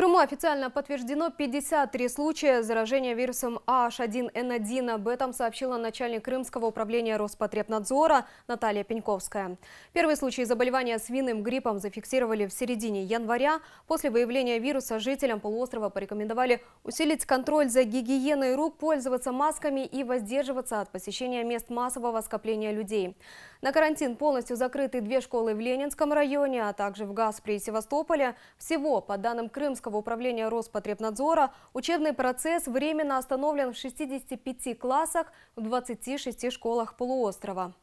Крыму официально подтверждено 53 случая заражения вирусом AH1N1. Об этом сообщила начальник Крымского управления Роспотребнадзора Наталья Пеньковская. Первый случай заболевания свиным гриппом зафиксировали в середине января. После выявления вируса жителям полуострова порекомендовали усилить контроль за гигиеной рук, пользоваться масками и воздерживаться от посещения мест массового скопления людей. На карантин полностью закрыты две школы в Ленинском районе, а также в Гаспре и Севастополе. Всего, по данным Крымского управления Роспотребнадзора, учебный процесс временно остановлен в 65 классах в 26 школах полуострова.